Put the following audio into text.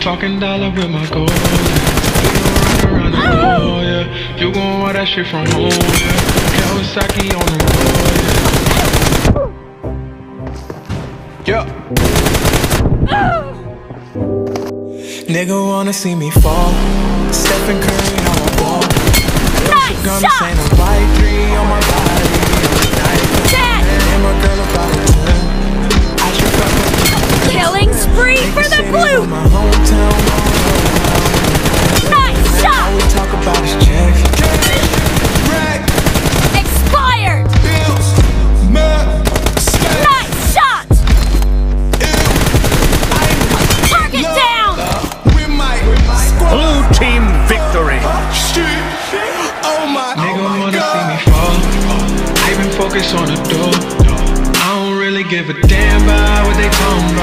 Talking dollar with my goal, yeah. You around, around the globe, yeah. You gon' want that shit from home, yeah. Kawasaki on the road, yeah. Yeah. Nigga wanna see me fall. Stephen Curry, how I ball. Nice Gonna shot! say no white three on my body. And my girl about a ten. I should fuck her. Killing spree for the blue! Team victory. Oh my, Nigga wanna see me fall. On the door. I don't really give a damn about what they talking about.